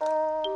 嗯。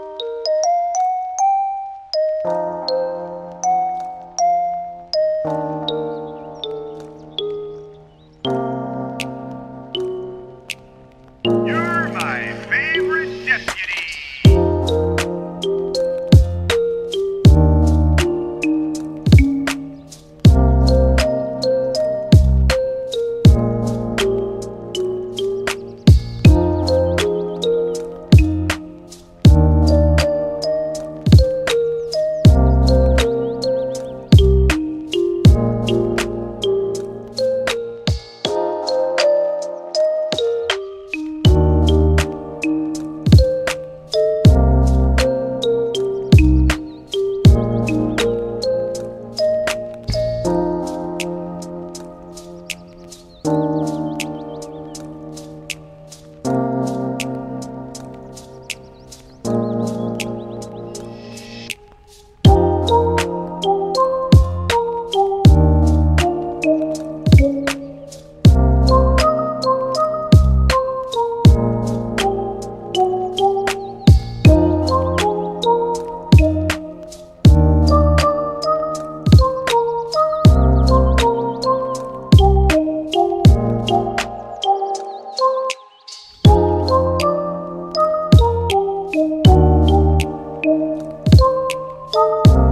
you